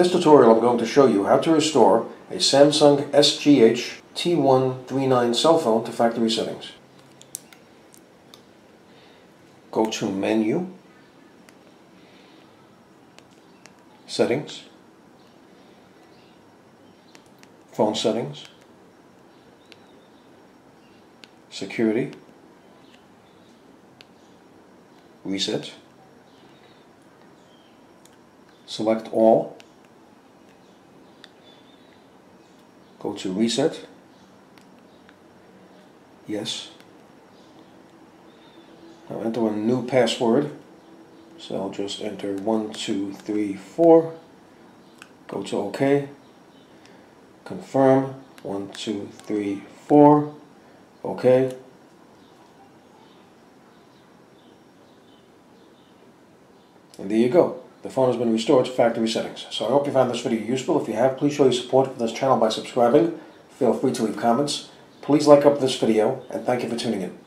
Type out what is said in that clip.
this tutorial I'm going to show you how to restore a Samsung SGH T139 cell phone to factory settings. Go to Menu, Settings, Phone Settings, Security, Reset, select all, go to reset, yes. Now enter a new password, so I'll just enter 1234, go to OK, confirm, 1234, OK. And there you go. The phone has been restored to factory settings. So I hope you found this video useful. If you have, please show your support for this channel by subscribing. Feel free to leave comments. Please like up this video, and thank you for tuning in.